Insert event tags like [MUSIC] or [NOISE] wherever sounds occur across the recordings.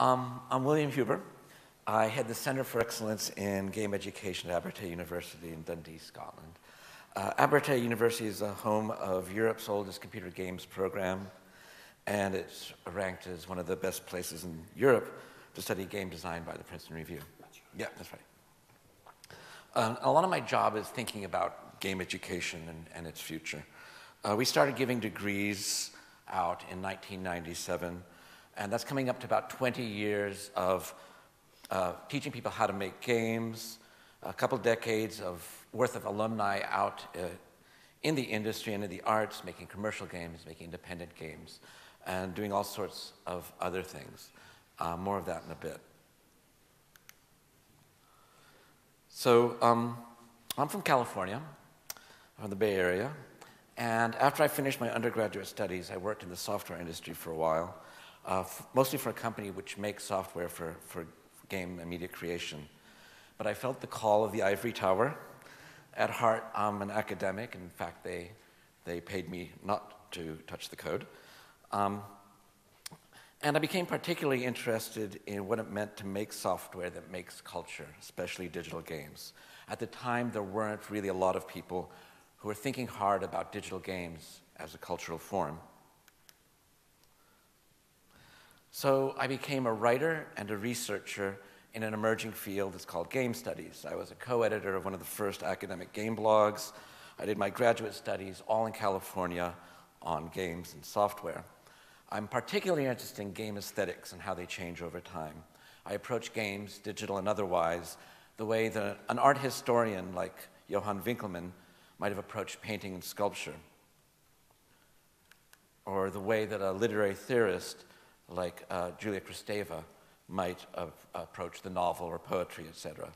Um, I'm William Huber. I head the Center for Excellence in Game Education at Abertay University in Dundee, Scotland. Uh, Abertay University is the home of Europe's oldest computer games program, and it's ranked as one of the best places in Europe to study game design by the Princeton Review. Yeah, that's right. Um, a lot of my job is thinking about game education and, and its future. Uh, we started giving degrees out in 1997, and that's coming up to about 20 years of uh, teaching people how to make games, a couple decades of worth of alumni out uh, in the industry and in the arts, making commercial games, making independent games, and doing all sorts of other things. Uh, more of that in a bit. So, um, I'm from California, from the Bay Area, and after I finished my undergraduate studies, I worked in the software industry for a while, uh, mostly for a company which makes software for, for game and media creation. But I felt the call of the ivory tower. At heart, I'm an academic. In fact, they, they paid me not to touch the code. Um, and I became particularly interested in what it meant to make software that makes culture, especially digital games. At the time, there weren't really a lot of people who were thinking hard about digital games as a cultural form. So I became a writer and a researcher in an emerging field that's called game studies. I was a co editor of one of the first academic game blogs. I did my graduate studies all in California on games and software. I'm particularly interested in game aesthetics and how they change over time. I approach games, digital and otherwise, the way that an art historian like Johann Winckelmann might have approached painting and sculpture, or the way that a literary theorist like uh, Julia Kristeva might have approached the novel or poetry, etc.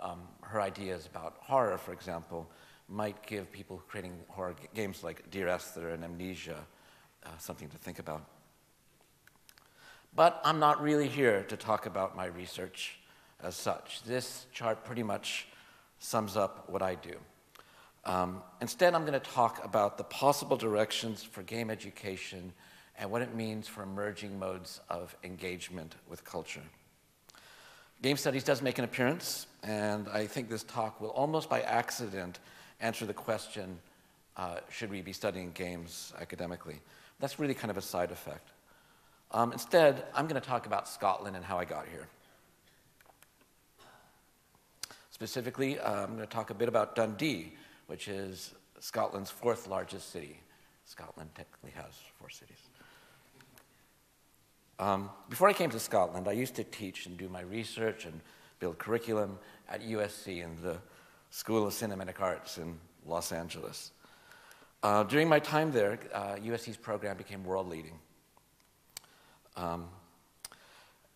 Um, her ideas about horror, for example, might give people creating horror games like Dear Esther and Amnesia uh, something to think about. But I'm not really here to talk about my research as such. This chart pretty much sums up what I do. Um, instead, I'm going to talk about the possible directions for game education and what it means for emerging modes of engagement with culture. Game studies does make an appearance, and I think this talk will almost by accident answer the question uh, should we be studying games academically? That's really kind of a side effect. Um, instead, I'm going to talk about Scotland and how I got here. Specifically, uh, I'm going to talk a bit about Dundee, which is Scotland's fourth largest city. Scotland technically has four cities. Um, before I came to Scotland, I used to teach and do my research and build curriculum at USC in the School of Cinematic Arts in Los Angeles. Uh, during my time there, uh, USC's program became world leading. Um,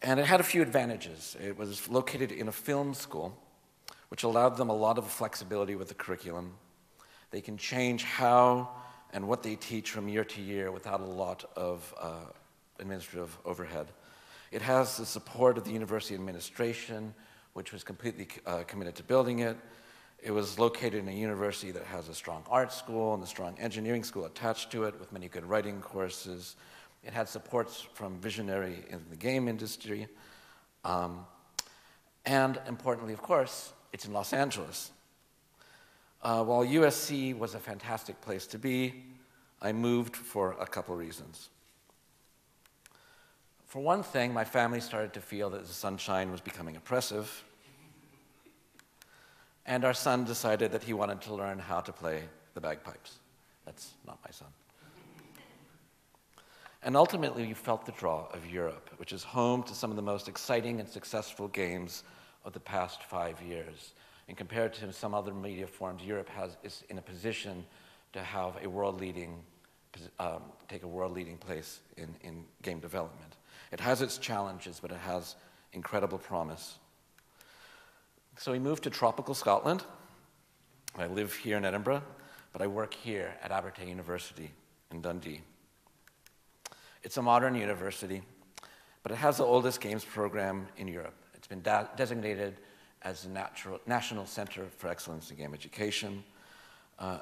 and it had a few advantages. It was located in a film school, which allowed them a lot of flexibility with the curriculum. They can change how and what they teach from year to year without a lot of uh, administrative overhead. It has the support of the university administration, which was completely uh, committed to building it. It was located in a university that has a strong art school and a strong engineering school attached to it with many good writing courses. It had supports from visionary in the game industry. Um, and importantly, of course, it's in Los Angeles. Uh, while USC was a fantastic place to be, I moved for a couple reasons. For one thing, my family started to feel that the sunshine was becoming oppressive, and our son decided that he wanted to learn how to play the bagpipes. That's not my son. And ultimately, we felt the draw of Europe, which is home to some of the most exciting and successful games of the past five years. And compared to some other media forms, Europe has, is in a position to have a world leading, um, take a world leading place in, in game development. It has its challenges, but it has incredible promise. So we moved to tropical Scotland. I live here in Edinburgh, but I work here at Abertay University in Dundee. It's a modern university, but it has the oldest games program in Europe. It's been designated as the natural, National Center for Excellence in Game Education. Uh,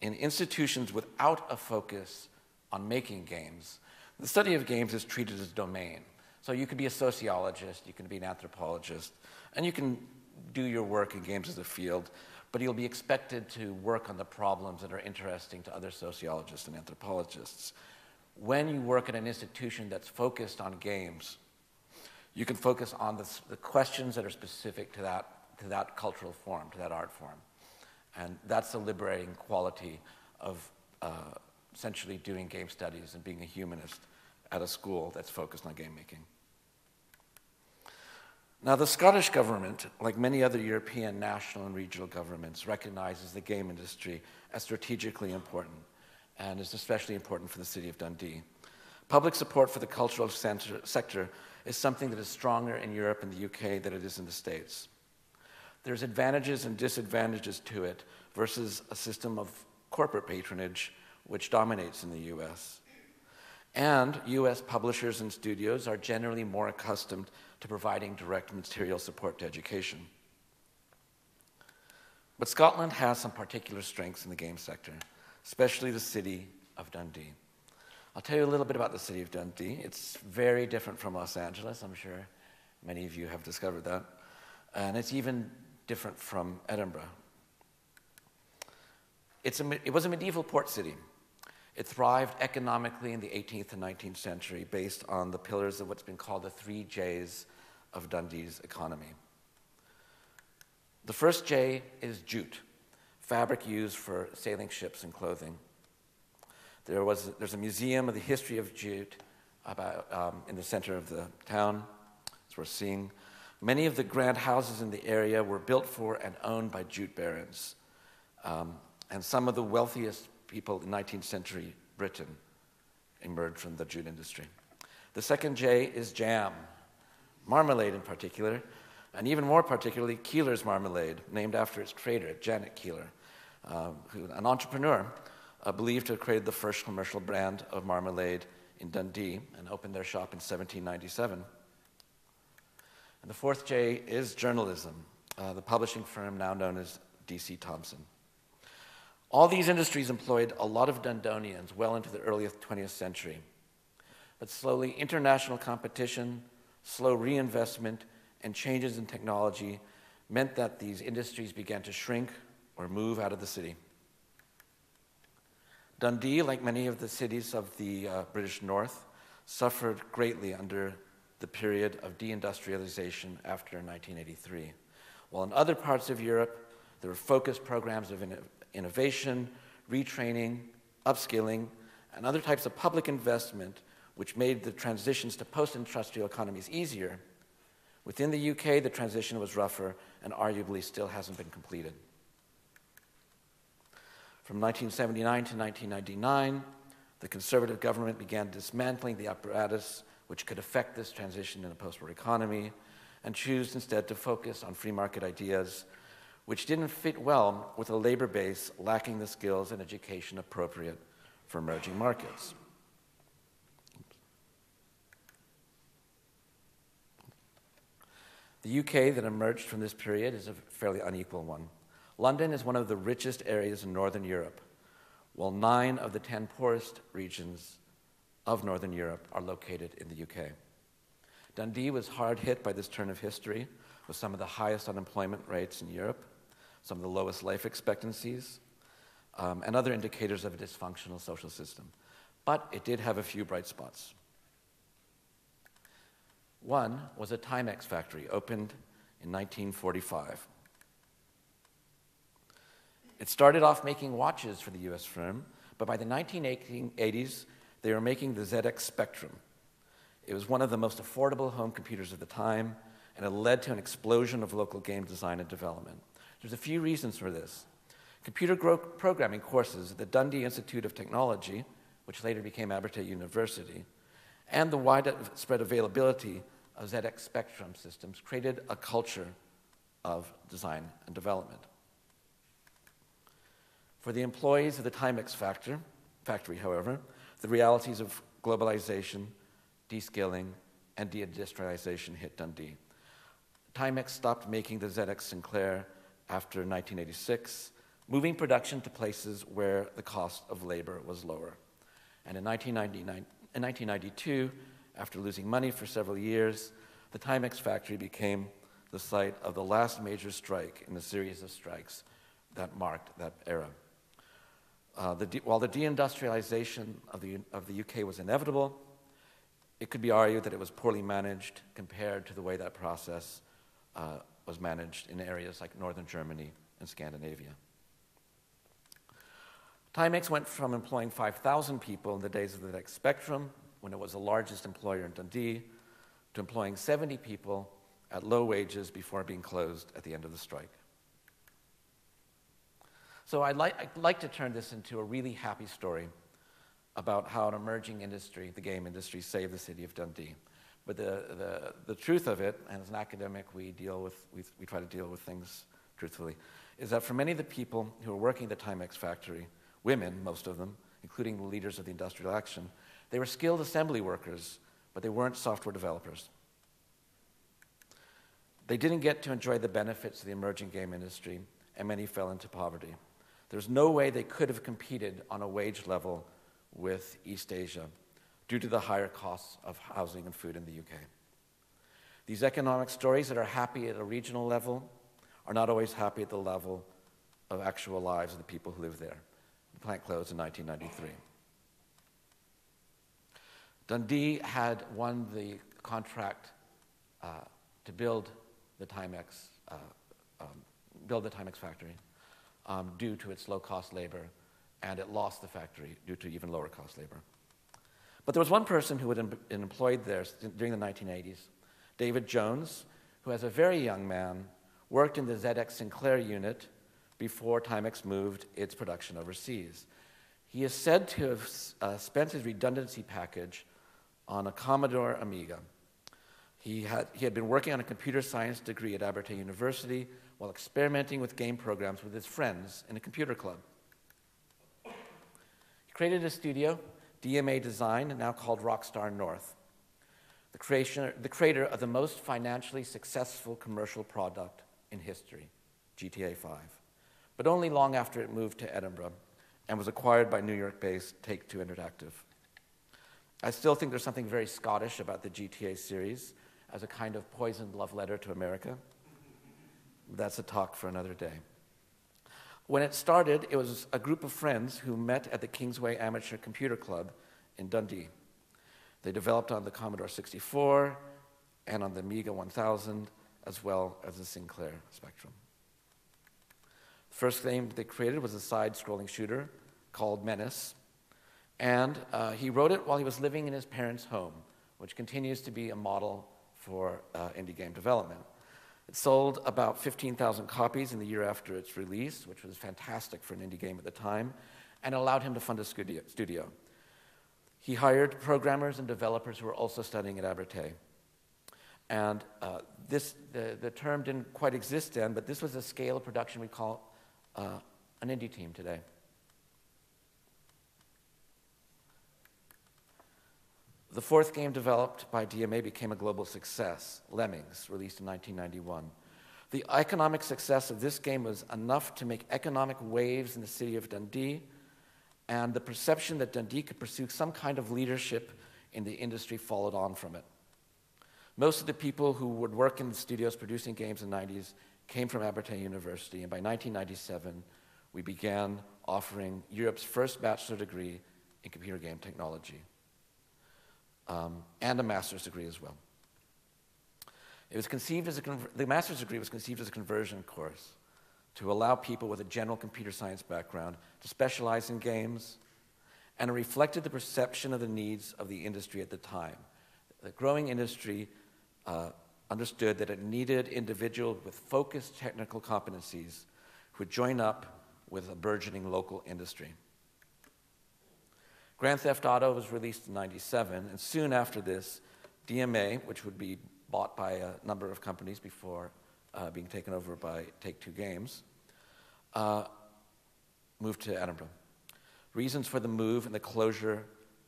in institutions without a focus on making games, the study of games is treated as domain. So you could be a sociologist, you can be an anthropologist, and you can do your work in games as a field, but you'll be expected to work on the problems that are interesting to other sociologists and anthropologists. When you work at an institution that's focused on games, you can focus on the, the questions that are specific to that, to that cultural form, to that art form. And that's the liberating quality of uh, essentially doing game studies and being a humanist at a school that's focused on game making. Now, the Scottish government, like many other European national and regional governments, recognizes the game industry as strategically important and is especially important for the city of Dundee. Public support for the cultural center, sector is something that is stronger in Europe and the UK than it is in the States. There's advantages and disadvantages to it versus a system of corporate patronage which dominates in the US. And US publishers and studios are generally more accustomed to providing direct material support to education. But Scotland has some particular strengths in the game sector, especially the city of Dundee. I'll tell you a little bit about the city of Dundee. It's very different from Los Angeles, I'm sure many of you have discovered that. And it's even different from Edinburgh. It's a, it was a medieval port city. It thrived economically in the 18th and 19th century based on the pillars of what's been called the three J's of Dundee's economy. The first J is jute, fabric used for sailing ships and clothing. There was, there's a museum of the history of jute about, um, in the center of the town, as we're seeing. Many of the grand houses in the area were built for and owned by jute barons. Um, and some of the wealthiest people in 19th century Britain emerged from the jute industry. The second J is jam, marmalade in particular, and even more particularly, Keiller's Marmalade, named after its creator, Janet Keiller, uh, who, an entrepreneur uh, believed to have created the first commercial brand of marmalade in Dundee and opened their shop in 1797. And the fourth J is journalism, uh, the publishing firm now known as DC Thomson. All these industries employed a lot of Dundonians well into the early 20th century. But slowly, international competition, slow reinvestment, and changes in technology meant that these industries began to shrink or move out of the city. Dundee, like many of the cities of the uh, British North, suffered greatly under the period of deindustrialization after 1983. While in other parts of Europe, there were focused programs of innovation, retraining, upskilling, and other types of public investment which made the transitions to post industrial economies easier. Within the UK, the transition was rougher and arguably still hasn't been completed. From 1979 to 1999, the Conservative government began dismantling the apparatus which could affect this transition in a post war economy and chose instead to focus on free market ideas which didn't fit well with a labor base lacking the skills and education appropriate for emerging markets. The UK that emerged from this period is a fairly unequal one. London is one of the richest areas in Northern Europe, while nine of the 10 poorest regions of Northern Europe are located in the UK. Dundee was hard hit by this turn of history, with some of the highest unemployment rates in Europe some of the lowest life expectancies, um, and other indicators of a dysfunctional social system. But it did have a few bright spots. One was a Timex factory opened in 1945. It started off making watches for the US firm, but by the 1980s, they were making the ZX Spectrum. It was one of the most affordable home computers of the time, and it led to an explosion of local game design and development. There's a few reasons for this. Computer programming courses at the Dundee Institute of Technology, which later became Abertay University, and the widespread availability of ZX Spectrum systems created a culture of design and development. For the employees of the Timex factor, factory, however, the realities of globalization, descaling, and deindustrialization hit Dundee. Timex stopped making the ZX Sinclair after 1986, moving production to places where the cost of labor was lower. And in 1992, After losing money for several years, the Timex factory became the site of the last major strike in the series of strikes that marked that era. Uh, the de- while the deindustrialization of the, of the UK was inevitable, it could be argued that it was poorly managed compared to the way that process uh, was managed in areas like northern Germany and Scandinavia. Timex went from employing 5,000 people in the days of the ZX Spectrum, when it was the largest employer in Dundee, to employing 70 people at low wages before being closed at the end of the strike. So I'd like, I'd like to turn this into a really happy story about how an emerging industry, the game industry, saved the city of Dundee. But the, the, the truth of it, and as an academic, we, deal with, we, we try to deal with things truthfully, is that for many of the people who were working at the Timex factory, women, most of them, including the leaders of the industrial action, they were skilled assembly workers, but they weren't software developers. They didn't get to enjoy the benefits of the emerging game industry, and many fell into poverty. There's no way they could have competed on a wage level with East Asia due to the higher costs of housing and food in the UK. These economic stories that are happy at a regional level are not always happy at the level of actual lives of the people who live there. The plant closed in 1993. Dundee had won the contract uh, to build the Timex, uh, um, build the Timex factory um, due to its low cost labor, and it lost the factory due to even lower cost labor. But there was one person who had been employed there during the 1980s, David Jones, who, as a very young man, worked in the ZX Sinclair unit before Timex moved its production overseas. He is said to have uh, spent his redundancy package on a Commodore Amiga. He had, he had been working on a computer science degree at Abertay University while experimenting with game programs with his friends in a computer club. He created a studio, DMA Design, now called Rockstar North, the, creation, the creator of the most financially successful commercial product in history, GTA 5, but only long after it moved to Edinburgh and was acquired by New York based Take Two Interactive. I still think there's something very Scottish about the GTA series as a kind of poisoned love letter to America. That's a talk for another day. When it started, it was a group of friends who met at the Kingsway Amateur Computer Club in Dundee. They developed on the Commodore 64 and on the Amiga 1000, as well as the Sinclair Spectrum. The first game they created was a side scrolling shooter called Menace, and uh, he wrote it while he was living in his parents' home, which continues to be a model for uh, indie game development. It sold about 15,000 copies in the year after its release, which was fantastic for an indie game at the time, and allowed him to fund a studio. He hired programmers and developers who were also studying at Abertay. And uh, this, the, the term didn't quite exist then, but this was a scale of production we call uh, an indie team today. The fourth game developed by DMA became a global success, Lemmings, released in 1991. The economic success of this game was enough to make economic waves in the city of Dundee, and the perception that Dundee could pursue some kind of leadership in the industry followed on from it. Most of the people who would work in the studios producing games in the 90s came from Abertay University, and by 1997, we began offering Europe's first bachelor degree in computer game technology um, and a master's degree as well. It was conceived as a the master's degree was conceived as a conversion course to allow people with a general computer science background to specialize in games, and it reflected the perception of the needs of the industry at the time. The growing industry uh, understood that it needed individuals with focused technical competencies who would join up with a burgeoning local industry. Grand Theft Auto was released in 97, and soon after this, DMA, which would be bought by a number of companies before uh, being taken over by Take Two Games, uh, moved to Edinburgh. Reasons for the move and the closure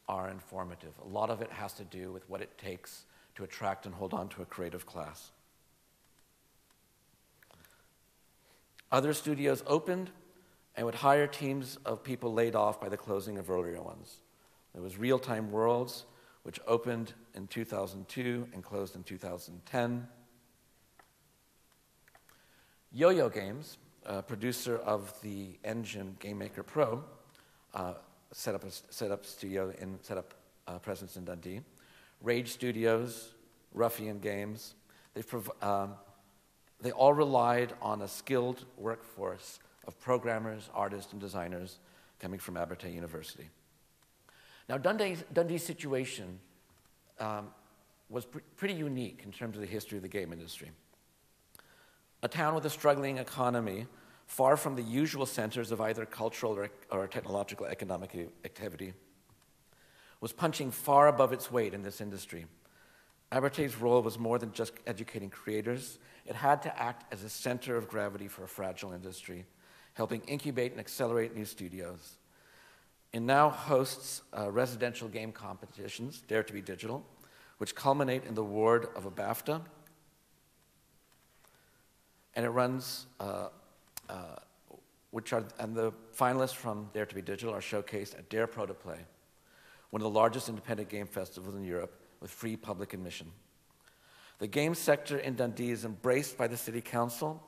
are informative. A lot of it has to do with what it takes to attract and hold on to a creative class. Other studios opened, and would hire teams of people laid off by the closing of earlier ones. There was Realtime Worlds, which opened in 2002 and closed in 2010. YoYo Games, uh, producer of the engine GameMaker Pro, uh, set, up a, set up studio in set up presence in Dundee. Rage Studios, Ruffian Games, they, prov- um, they all relied on a skilled workforce of programmers, artists, and designers coming from Abertay University. Now, Dundee's, Dundee's situation um, was pr- pretty unique in terms of the history of the game industry. A town with a struggling economy, far from the usual centers of either cultural or, or technological economic activity, was punching far above its weight in this industry. Abertay's role was more than just educating creators, it had to act as a center of gravity for a fragile industry, helping incubate and accelerate new studios. It now hosts uh, residential game competitions, Dare to be Digital, which culminate in the award of a BAFTA. And it runs, uh, uh, which are, and the finalists from Dare to be Digital are showcased at Dare ProtoPlay, one of the largest independent game festivals in Europe with free public admission. The game sector in Dundee is embraced by the City Council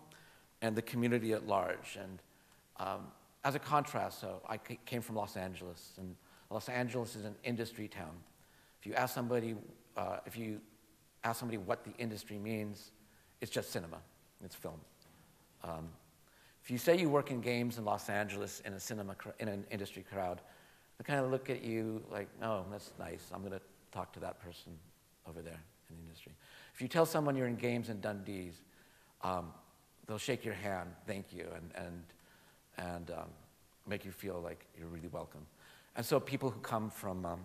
and the community at large. And um, as a contrast, so I came from Los Angeles, and Los Angeles is an industry town. If you ask somebody, uh, if you ask somebody what the industry means, it's just cinema, it's film. Um, if you say you work in games in Los Angeles in a cinema in an industry crowd, they kind of look at you like, "Oh, that's nice. I'm going to talk to that person over there in the industry." If you tell someone you're in games in Dundee's, um, they'll shake your hand, thank you, and and and um, make you feel like you're really welcome. And so people who come from um,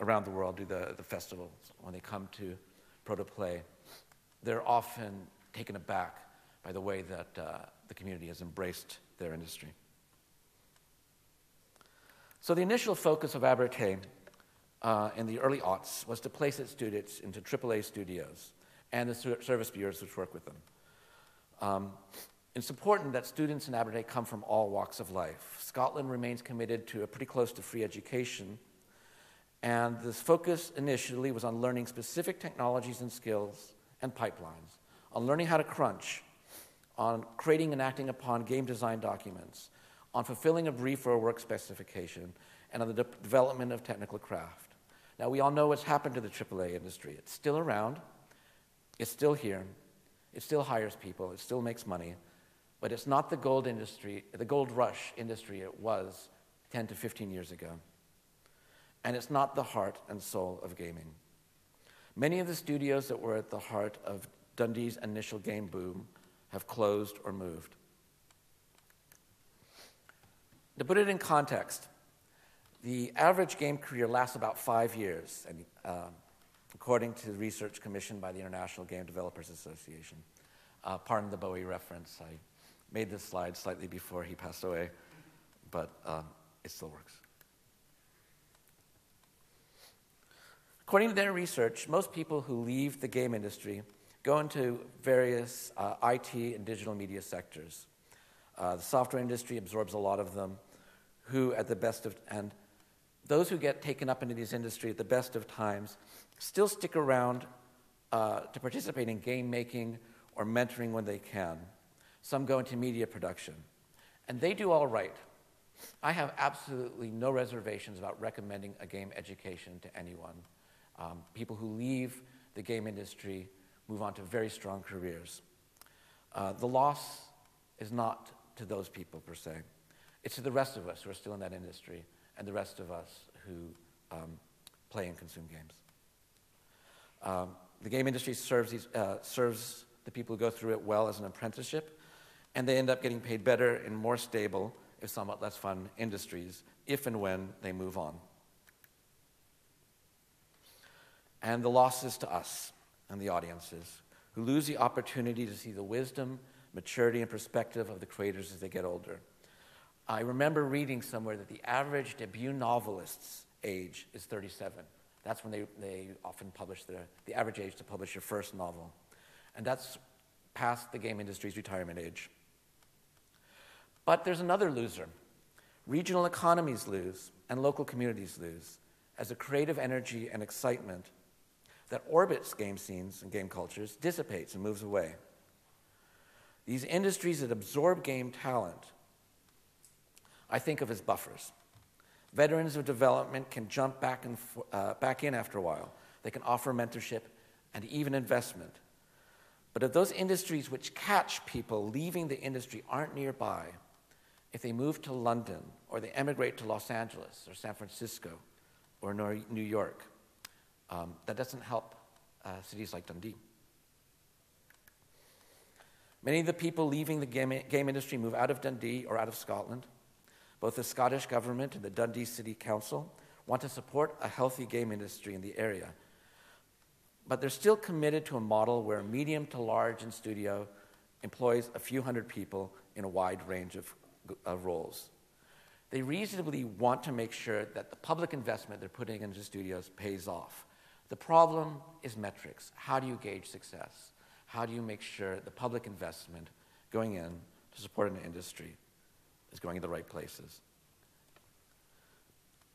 around the world do the, the festivals. When they come to ProtoPlay, they're often taken aback by the way that uh, the community has embraced their industry. So the initial focus of Abertay uh, in the early aughts was to place its students into AAA studios and the service bureaus which work with them. Um, it's important that students in Aberdeen come from all walks of life. Scotland remains committed to a pretty close to free education, and this focus initially was on learning specific technologies and skills and pipelines, on learning how to crunch, on creating and acting upon game design documents, on fulfilling a brief or a work specification, and on the de- development of technical craft. Now, we all know what's happened to the AAA industry. It's still around, it's still here, it still hires people, it still makes money, but it's not the gold industry, the gold rush industry it was 10 to 15 years ago. And it's not the heart and soul of gaming. Many of the studios that were at the heart of Dundee's initial game boom have closed or moved. To put it in context, the average game career lasts about five years, and, uh, according to research commissioned by the International Game Developers Association. Uh, pardon the Bowie reference. I made this slide slightly before he passed away, but um, it still works. According to their research, most people who leave the game industry go into various uh, IT and digital media sectors. Uh, the software industry absorbs a lot of them, who at the best of, and those who get taken up into these industry at the best of times still stick around uh, to participate in game making or mentoring when they can. Some go into media production. And they do all right. I have absolutely no reservations about recommending a game education to anyone. Um, people who leave the game industry move on to very strong careers. Uh, the loss is not to those people per se, it's to the rest of us who are still in that industry and the rest of us who um, play and consume games. Um, the game industry serves, these, uh, serves the people who go through it well as an apprenticeship, and they end up getting paid better in more stable, if somewhat less fun, industries if and when they move on. And the losses to us and the audiences who lose the opportunity to see the wisdom, maturity, and perspective of the creators as they get older. I remember reading somewhere that the average debut novelist's age is 37. That's when they, they often publish their, the average age to publish your first novel. And that's past the game industry's retirement age. But there's another loser. Regional economies lose, and local communities lose, as the creative energy and excitement that orbits game scenes and game cultures dissipates and moves away. These industries that absorb game talent, I think of as buffers. Veterans of development can jump back, and, uh, back in after a while. They can offer mentorship and even investment. But if those industries which catch people leaving the industry aren't nearby, if they move to London or they emigrate to Los Angeles or San Francisco or New York, um, that doesn't help uh, cities like Dundee. Many of the people leaving the game, game industry move out of Dundee or out of Scotland. Both the Scottish Government and the Dundee City Council want to support a healthy game industry in the area. But they're still committed to a model where medium to large in studio employs a few hundred people in a wide range of, of roles. They reasonably want to make sure that the public investment they're putting into studios pays off. The problem is metrics. How do you gauge success? How do you make sure the public investment going in to support an industry is going in the right places?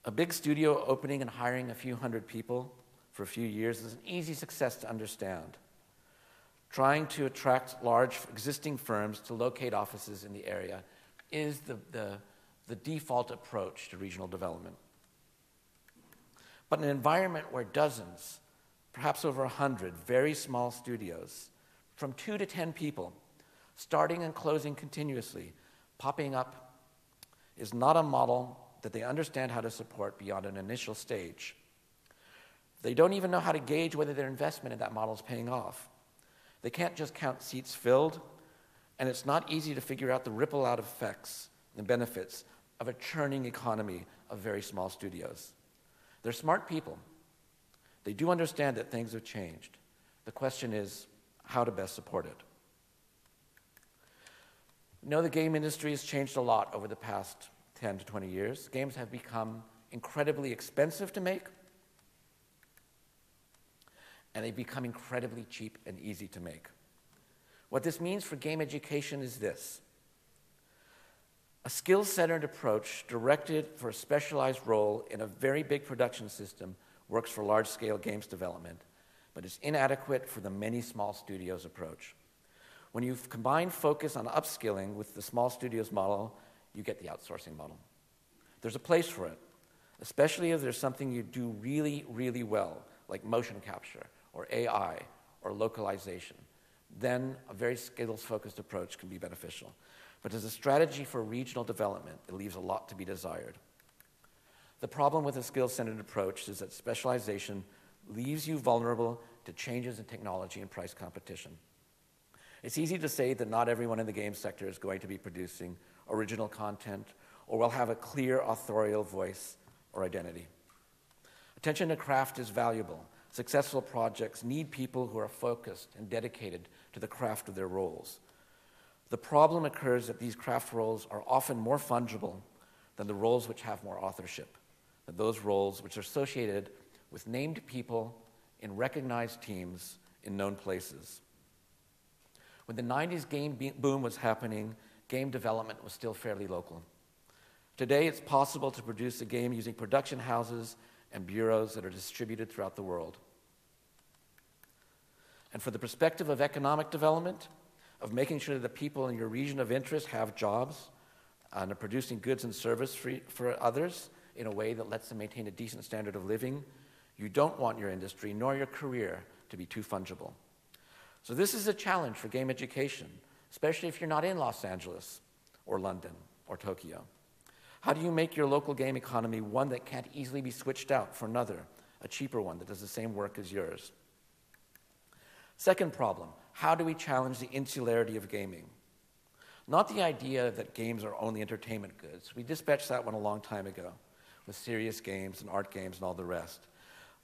A big studio opening and hiring a few hundred people for a few years is an easy success to understand. Trying to attract large existing firms to locate offices in the area is the, the, the default approach to regional development. But an environment where dozens, perhaps over a hundred, very small studios, from two to ten people, starting and closing continuously, popping up, is not a model that they understand how to support beyond an initial stage. They don't even know how to gauge whether their investment in that model is paying off. They can't just count seats filled, and it's not easy to figure out the ripple out effects and benefits of a churning economy of very small studios. They're smart people. They do understand that things have changed. The question is how to best support it. You know, the game industry has changed a lot over the past 10 to 20 years. Games have become incredibly expensive to make, and they become incredibly cheap and easy to make. What this means for game education is this a skill centered approach directed for a specialized role in a very big production system works for large scale games development, but is inadequate for the many small studios approach. When you combine focus on upskilling with the small studios model, you get the outsourcing model. There's a place for it, especially if there's something you do really, really well, like motion capture or AI or localization. Then a very skills focused approach can be beneficial. But as a strategy for regional development, it leaves a lot to be desired. The problem with a skills centered approach is that specialization leaves you vulnerable to changes in technology and price competition. It's easy to say that not everyone in the game sector is going to be producing original content or will have a clear authorial voice or identity. Attention to craft is valuable. Successful projects need people who are focused and dedicated to the craft of their roles. The problem occurs that these craft roles are often more fungible than the roles which have more authorship, than those roles which are associated with named people in recognized teams in known places. When the 90s game boom was happening, game development was still fairly local. Today, it's possible to produce a game using production houses and bureaus that are distributed throughout the world. And for the perspective of economic development, of making sure that the people in your region of interest have jobs and are producing goods and service for, for others in a way that lets them maintain a decent standard of living, you don't want your industry nor your career to be too fungible. So, this is a challenge for game education, especially if you're not in Los Angeles or London or Tokyo. How do you make your local game economy one that can't easily be switched out for another, a cheaper one that does the same work as yours? Second problem how do we challenge the insularity of gaming? Not the idea that games are only entertainment goods. We dispatched that one a long time ago with serious games and art games and all the rest.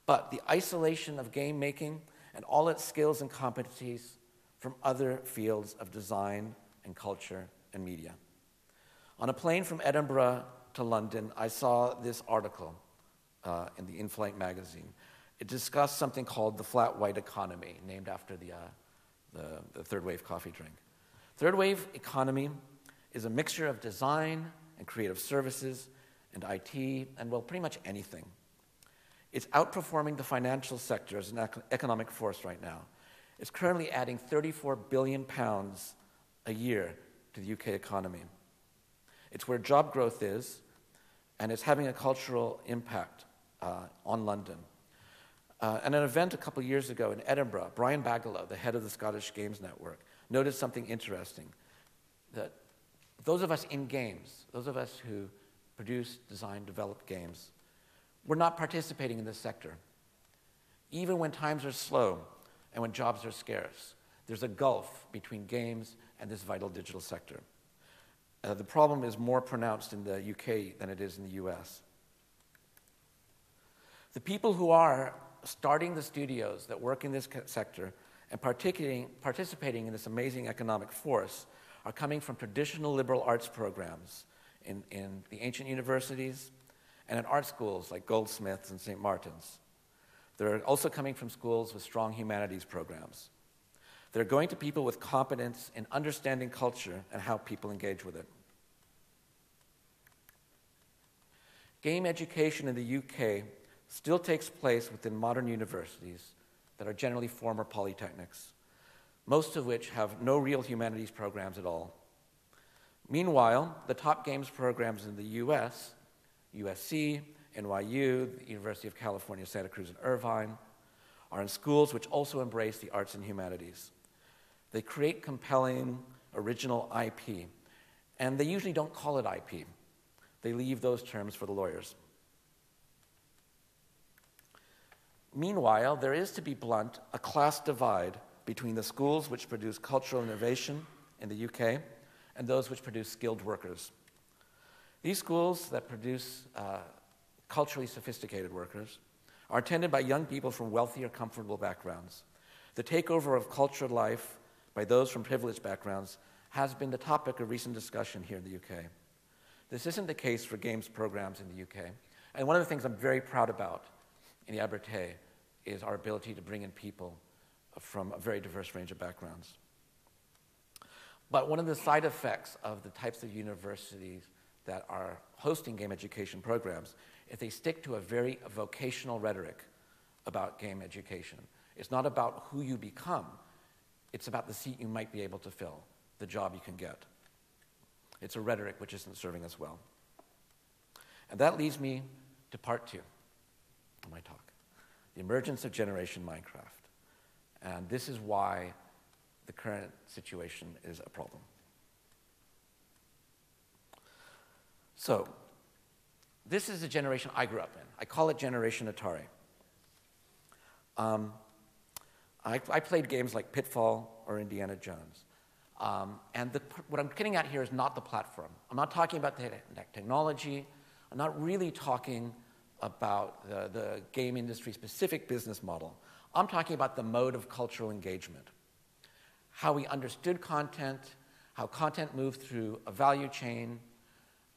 But the isolation of game making and all its skills and competencies from other fields of design and culture and media. On a plane from Edinburgh to London, I saw this article uh, in the In Flight magazine. It discussed something called the flat white economy, named after the uh, the, the third wave coffee drink. Third wave economy is a mixture of design and creative services and IT and, well, pretty much anything. It's outperforming the financial sector as an economic force right now. It's currently adding 34 billion pounds a year to the UK economy. It's where job growth is, and it's having a cultural impact uh, on London. Uh, an event a couple years ago in Edinburgh, Brian Baglow, the head of the Scottish Games Network, noticed something interesting that those of us in games, those of us who produce, design, develop games, we're not participating in this sector. Even when times are slow and when jobs are scarce, there's a gulf between games and this vital digital sector. Uh, the problem is more pronounced in the UK than it is in the US. The people who are starting the studios that work in this sector and participating in this amazing economic force are coming from traditional liberal arts programs in, in the ancient universities and in art schools like Goldsmiths and St. Martin's. They're also coming from schools with strong humanities programs. They're going to people with competence in understanding culture and how people engage with it. Game education in the UK still takes place within modern universities that are generally former polytechnics, most of which have no real humanities programs at all. Meanwhile, the top games programs in the US, USC, NYU, the University of California, Santa Cruz, and Irvine, are in schools which also embrace the arts and humanities. They create compelling, original IP, and they usually don't call it IP. They leave those terms for the lawyers. Meanwhile, there is, to be blunt, a class divide between the schools which produce cultural innovation in the UK and those which produce skilled workers. These schools that produce uh, culturally sophisticated workers are attended by young people from wealthier, comfortable backgrounds. The takeover of cultured life by those from privileged backgrounds has been the topic of recent discussion here in the UK. This isn't the case for games programs in the UK. And one of the things I'm very proud about in the Abertay is our ability to bring in people from a very diverse range of backgrounds. But one of the side effects of the types of universities that are hosting game education programs is they stick to a very vocational rhetoric about game education. It's not about who you become, it's about the seat you might be able to fill, the job you can get. It's a rhetoric which isn't serving us well. And that leads me to part two of my talk the emergence of Generation Minecraft. And this is why the current situation is a problem. So, this is the generation I grew up in. I call it Generation Atari. Um, I, I, played games like Pitfall or Indiana Jones. Um, and the, what I'm getting at here is not the platform. I'm not talking about the technology. I'm not really talking about the, the game industry specific business model. I'm talking about the mode of cultural engagement. How we understood content, how content moved through a value chain,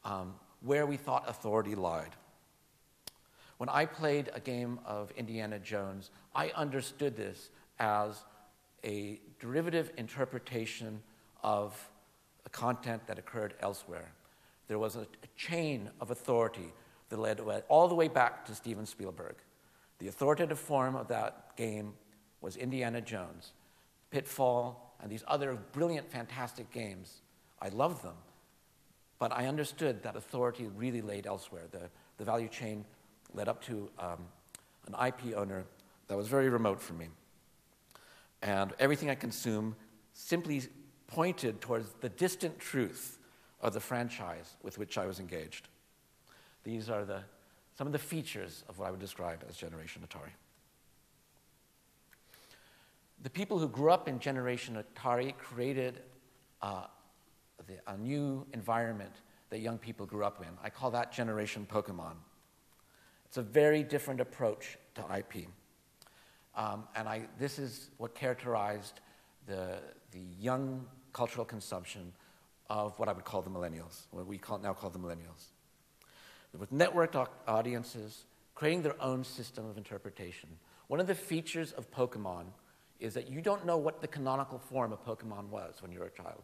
um, where we thought authority lied. When I played a game of Indiana Jones, I understood this as a derivative interpretation of content that occurred elsewhere. There was a, a chain of authority that led all the way back to Steven Spielberg. The authoritative form of that game was Indiana Jones, Pitfall, and these other brilliant, fantastic games. I loved them, but I understood that authority really laid elsewhere. The, the value chain led up to um, an IP owner that was very remote from me. And everything I consume simply pointed towards the distant truth of the franchise with which I was engaged. These are the, some of the features of what I would describe as Generation Atari. The people who grew up in Generation Atari created uh, the, a new environment that young people grew up in. I call that Generation Pokemon. It's a very different approach to IP. Um, and I, this is what characterized the, the young cultural consumption of what I would call the millennials, what we call, now call the millennials. With networked audiences, creating their own system of interpretation. One of the features of Pokemon is that you don't know what the canonical form of Pokemon was when you were a child.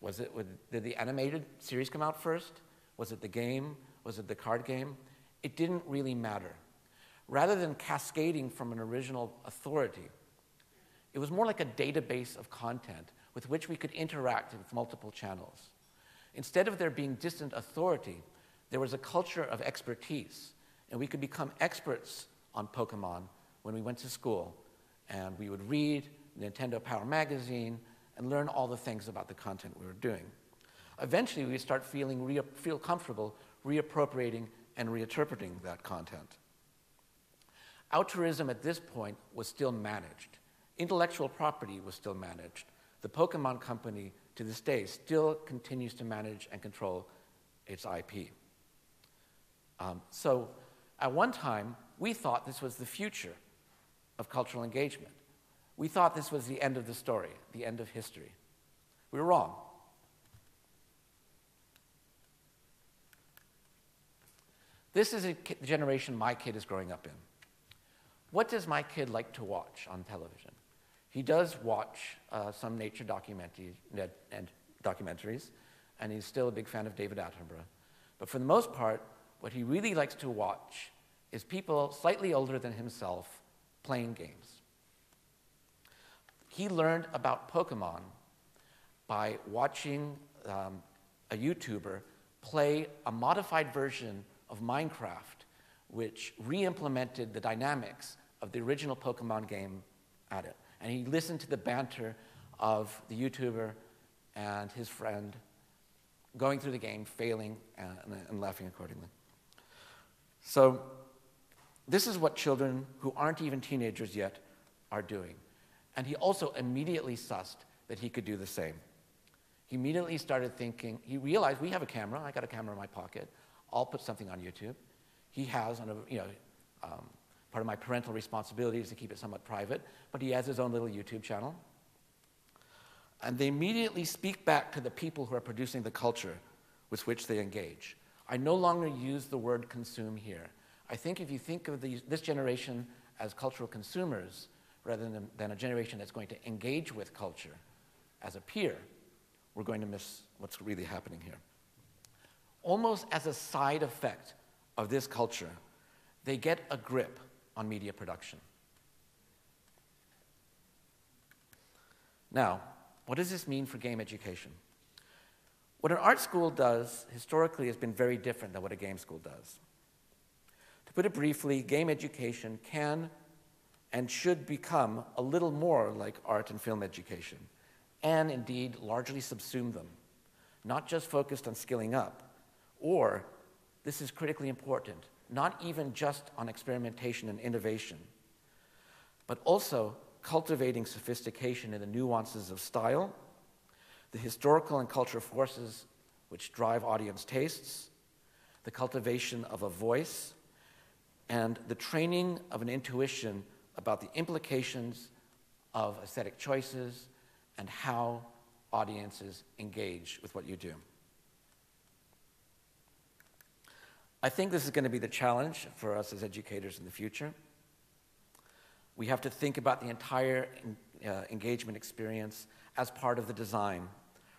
Was it, did the animated series come out first? Was it the game? Was it the card game? It didn't really matter. Rather than cascading from an original authority, it was more like a database of content with which we could interact with multiple channels. Instead of there being distant authority, there was a culture of expertise, and we could become experts on Pokemon when we went to school, and we would read Nintendo Power Magazine and learn all the things about the content we were doing. Eventually, we start feeling feel comfortable reappropriating and reinterpreting that content. Altruism at this point was still managed. Intellectual property was still managed. The Pokemon Company, to this day, still continues to manage and control its IP. Um, so, at one time, we thought this was the future of cultural engagement. We thought this was the end of the story, the end of history. We were wrong. This is a generation my kid is growing up in. What does my kid like to watch on television? He does watch uh, some nature documentaries, and documentaries, and he's still a big fan of David Attenborough. But for the most part, what he really likes to watch is people slightly older than himself playing games. He learned about Pokemon by watching um, a YouTuber play a modified version of Minecraft, which re implemented the dynamics of the original Pokemon game at it. And he listened to the banter of the YouTuber and his friend going through the game, failing, uh, and, uh, and laughing accordingly. So, this is what children who aren't even teenagers yet are doing. And he also immediately sussed that he could do the same. He immediately started thinking, he realized we have a camera, I got a camera in my pocket, I'll put something on YouTube. He has, on a, you know, um, part of my parental responsibility is to keep it somewhat private, but he has his own little YouTube channel. And they immediately speak back to the people who are producing the culture with which they engage. I no longer use the word consume here. I think if you think of these, this generation as cultural consumers rather than, than a generation that's going to engage with culture as a peer, we're going to miss what's really happening here. Almost as a side effect of this culture, they get a grip on media production. Now, what does this mean for game education? What an art school does historically has been very different than what a game school does. To put it briefly, game education can and should become a little more like art and film education, and indeed largely subsume them, not just focused on skilling up, or, this is critically important, not even just on experimentation and innovation, but also cultivating sophistication in the nuances of style, the historical and cultural forces which drive audience tastes, the cultivation of a voice, and the training of an intuition about the implications of aesthetic choices and how audiences engage with what you do. I think this is going to be the challenge for us as educators in the future. We have to think about the entire uh, engagement experience as part of the design,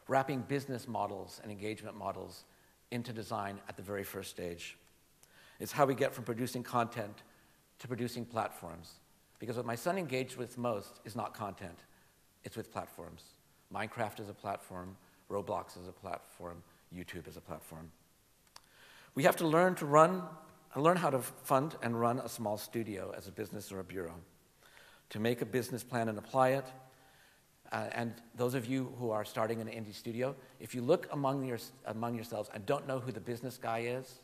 wrapping business models and engagement models into design at the very first stage. It's how we get from producing content to producing platforms. Because what my son engaged with most is not content, it's with platforms. Minecraft is a platform, Roblox is a platform, YouTube is a platform. We have to learn to run, learn how to fund and run a small studio as a business or a bureau, to make a business plan and apply it. Uh, and those of you who are starting an indie studio, if you look among, your, among yourselves and don't know who the business guy is,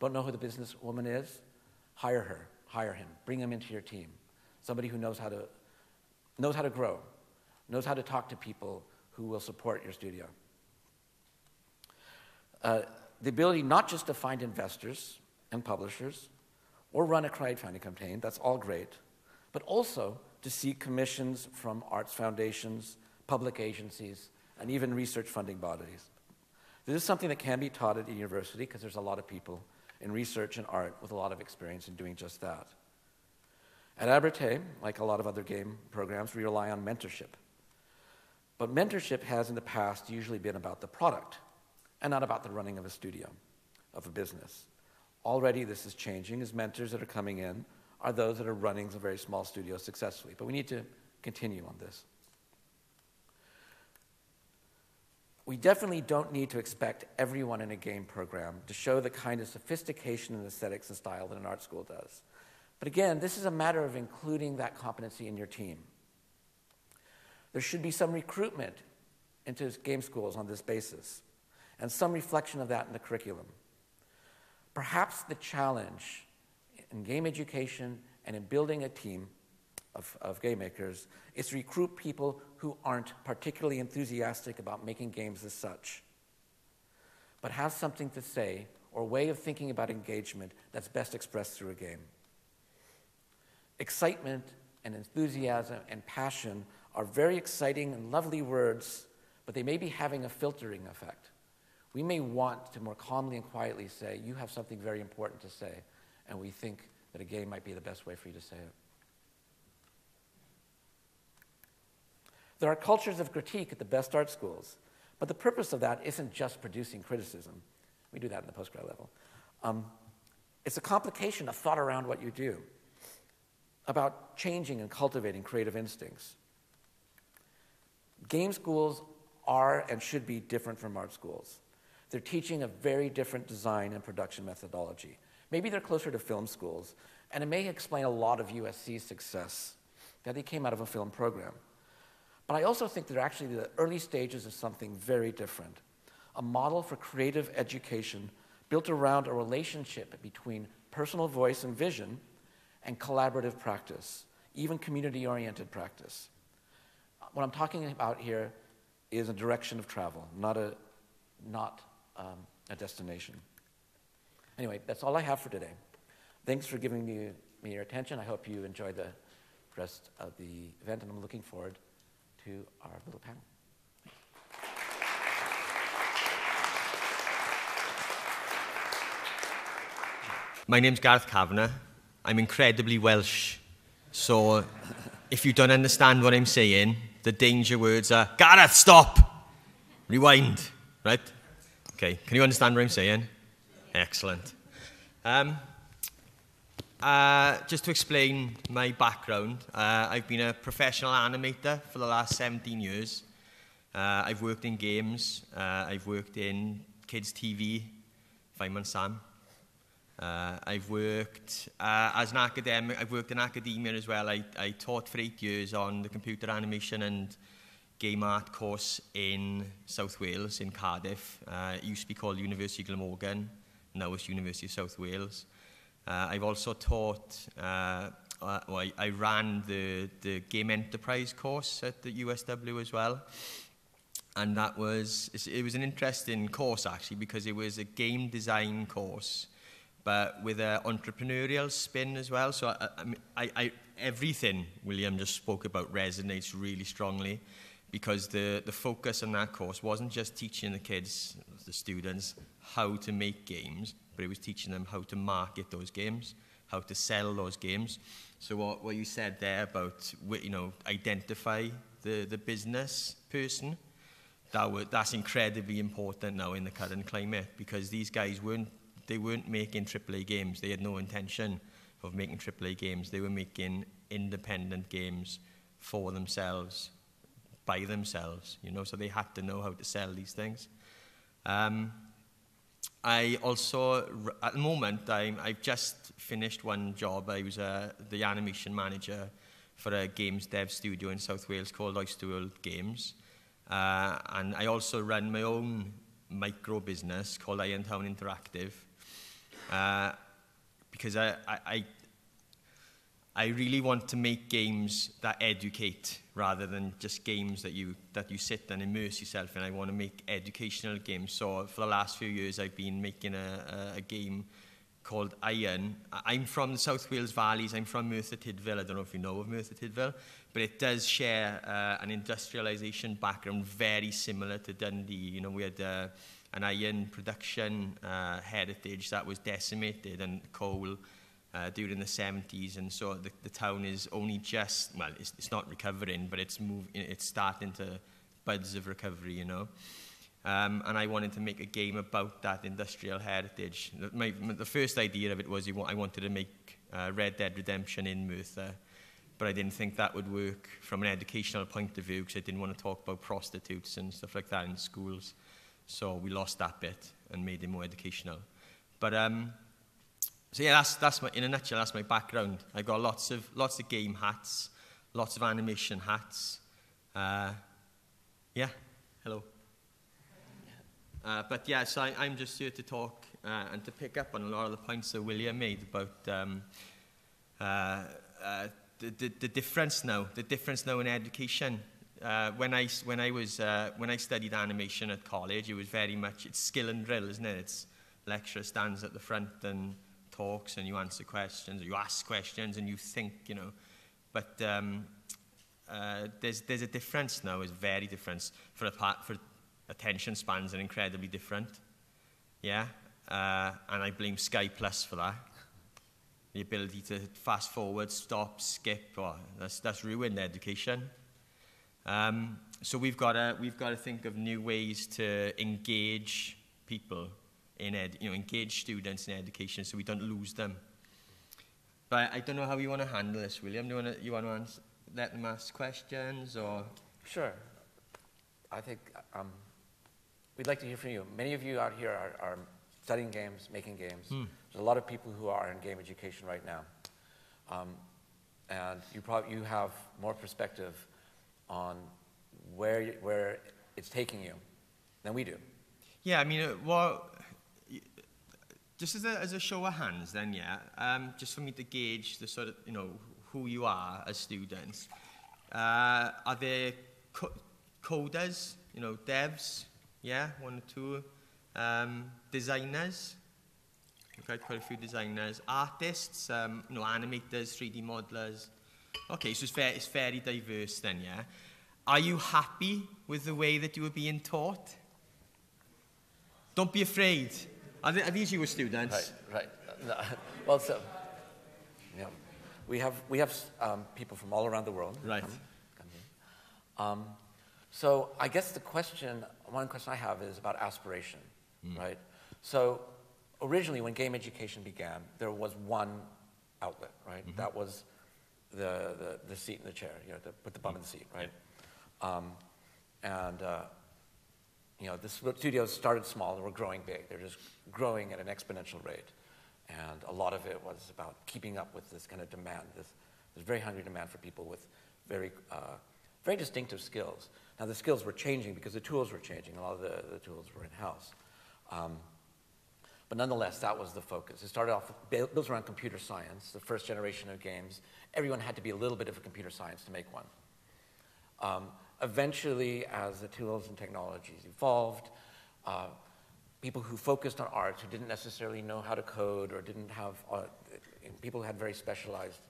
don't know who the business woman is, hire her, hire him, bring him into your team. Somebody who knows how to, knows how to grow, knows how to talk to people who will support your studio. Uh, the ability not just to find investors and publishers or run a crowdfunding campaign, that's all great, but also to seek commissions from arts foundations, public agencies, and even research funding bodies. This is something that can be taught at a university because there's a lot of people in research and art with a lot of experience in doing just that. At Abertay, like a lot of other game programs, we rely on mentorship. But mentorship has in the past usually been about the product and not about the running of a studio, of a business. Already, this is changing as mentors that are coming in are those that are running a very small studio successfully. But we need to continue on this. We definitely don't need to expect everyone in a game program to show the kind of sophistication and aesthetics and style that an art school does. But again, this is a matter of including that competency in your team. There should be some recruitment into game schools on this basis, and some reflection of that in the curriculum. Perhaps the challenge in game education and in building a team of, of game makers is to recruit people who aren't particularly enthusiastic about making games as such, but have something to say or way of thinking about engagement that's best expressed through a game. Excitement and enthusiasm and passion are very exciting and lovely words, but they may be having a filtering effect. We may want to more calmly and quietly say, You have something very important to say, and we think that a game might be the best way for you to say it. There are cultures of critique at the best art schools, but the purpose of that isn't just producing criticism. We do that in the postgrad level. Um, it's a complication of thought around what you do, about changing and cultivating creative instincts. Game schools are and should be different from art schools. They're teaching a very different design and production methodology. Maybe they're closer to film schools, and it may explain a lot of USC's success that they came out of a film program. But I also think they're actually the early stages of something very different a model for creative education built around a relationship between personal voice and vision and collaborative practice, even community oriented practice. What I'm talking about here is a direction of travel, not a, not, um, a destination. Anyway, that's all I have for today. Thanks for giving me, me your attention. I hope you enjoy the rest of the event, and I'm looking forward to our little panel. My name's Gareth Cavanagh. I'm incredibly Welsh. So if you don't understand what I'm saying, the danger words are Gareth, stop! Rewind. Right? Okay. Can you understand what I'm saying? Excellent. Um, uh, just to explain my background, uh, I've been a professional animator for the last 17 years. Uh, I've worked in games, uh, I've worked in kids' TV, Fireman Sam. Uh, I've worked uh, as an academic, I've worked in academia as well. I, I taught for eight years on the computer animation and game art course in South Wales, in Cardiff. Uh, it used to be called University of Glamorgan, now it's University of South Wales. Uh, I've also taught, uh, uh, well, I, I ran the, the game enterprise course at the USW as well. And that was, it was an interesting course actually because it was a game design course, but with an entrepreneurial spin as well. So I, I, I, everything William just spoke about resonates really strongly because the, the focus on that course wasn't just teaching the kids, the students, how to make games, but it was teaching them how to market those games, how to sell those games. So what, what you said there about, you know, identify the, the business person, that were, that's incredibly important now in the current climate because these guys weren't, they weren't making AAA games. They had no intention of making AAA games. They were making independent games for themselves, by themselves, you know, so they had to know how to sell these things. Um, I also, at the moment, i I've just finished one job. I was uh, the animation manager for a games dev studio in South Wales called Oyster World Games. Uh, and I also run my own micro business called Irontown Interactive. Uh, because I, I, I really want to make games that educate rather than just games that you, that you sit and immerse yourself in. I want to make educational games. So for the last few years, I've been making a, a, a game called Iron. I'm from the South Wales Valleys. I'm from Merthyr Tydfil. I don't know if you know of Merthyr Tydfil, but it does share uh, an industrialization background very similar to Dundee. You know, we had uh, an iron production uh, heritage that was decimated and coal uh, during the 70s, and so the, the town is only just, well, it's, it's not recovering, but it's, moving, it's starting to buds of recovery, you know. Um, and I wanted to make a game about that industrial heritage. My, the first idea of it was I wanted to make uh, Red Dead Redemption in Merthyr. But I didn't think that would work from an educational point of view because I didn't want to talk about prostitutes and stuff like that in schools. So we lost that bit and made it more educational. But um, so yeah, that's, that's my, in a nutshell, that's my background. I got lots of, lots of game hats, lots of animation hats. Uh, yeah, hello. Uh, but yeah, so I, I'm just here to talk uh, and to pick up on a lot of the points that William made about um, uh, uh, the, the, the difference now, the difference now in education. Uh, when I when I was when I studied animation at college, it was very much it's skill and drill, isn't it? It's lecturer stands at the front and talks, and you answer questions, or you ask questions, and you think, you know. But um, uh, there's there's a difference now. It's very different for a part for attention spans are incredibly different. Yeah, uh, and I blame Sky Plus for that. The ability to fast forward, stop, skip, oh, that's, that's ruined education. Um, so we've got we've got to think of new ways to engage people in ed, you know, engage students in education so we don't lose them. But I don't know how you want to handle this, William. Do you want to, you want to answer, let them ask questions or? Sure. I think um, we'd like to hear from you. Many of you out here are, are studying games, making games. Hmm. There's a lot of people who are in game education right now. Um, and you, probably, you have more perspective on where, where it's taking you than we do. Yeah, I mean, uh, well, just as a, as a show of hands, then, yeah, um, just for me to gauge the sort of, you know, who you are as students. Uh, are there co coders, you know, devs, yeah, one or two, um, designers, quite, quite a few designers, artists, um, you know, animators, 3D modelers. Okay, so it's, very, it's very diverse then, yeah. Are you happy with the way that you are being taught? Don't be afraid. Are, they, are these your students? Right, right. [LAUGHS] Well, so, yeah. We have, we have um, people from all around the world. Right. Come, come um, so I guess the question, one question I have is about aspiration, mm. right? So originally when game education began, there was one outlet, right? Mm-hmm. That was the, the, the, seat in the chair, you know, to put the bum in the seat, right? Um, and, uh, you know, the studios started small and were growing big. They're just growing at an exponential rate. And a lot of it was about keeping up with this kind of demand, this, this very hungry demand for people with very, uh, very distinctive skills. Now, the skills were changing because the tools were changing. A lot of the, the tools were in-house. Um, but nonetheless, that was the focus. It started off built around computer science, the first generation of games. Everyone had to be a little bit of a computer science to make one. Um, eventually, as the tools and technologies evolved, uh, people who focused on art, who didn't necessarily know how to code or didn't have, uh, people who had very specialized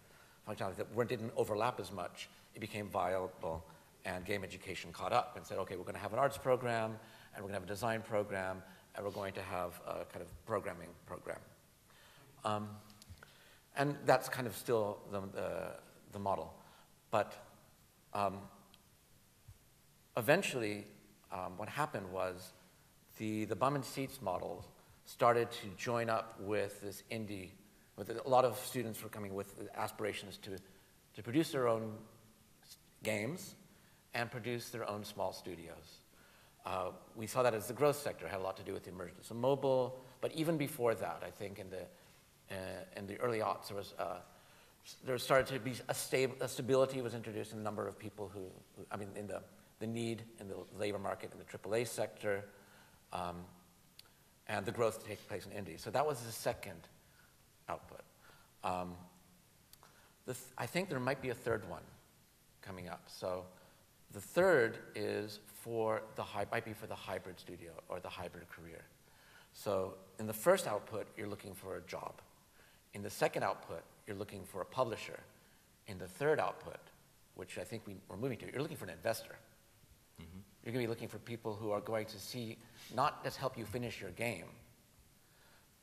functionality that didn't overlap as much, it became viable and game education caught up and said, okay, we're going to have an arts program and we're going to have a design program and we're going to have a kind of programming program. Um, and that's kind of still the, the, the model. But um, eventually, um, what happened was the, the bum and seats model started to join up with this indie, with a lot of students were coming with aspirations to, to produce their own games and produce their own small studios. Uh, we saw that as the growth sector, had a lot to do with the emergence of mobile, but even before that, I think in the, uh, in the early aughts, there was, uh, there started to be a, stab- a, stability was introduced in the number of people who, who, I mean, in the, the need in the labor market, in the AAA sector, um, and the growth to take place in indie. So that was the second output. Um, th- I think there might be a third one coming up. So the third is for the might be for the hybrid studio or the hybrid career. So in the first output, you're looking for a job. In the second output, you're looking for a publisher. In the third output, which I think we, are moving to, you're looking for an investor. You're going to be looking for people who are going to see, not just help you finish your game,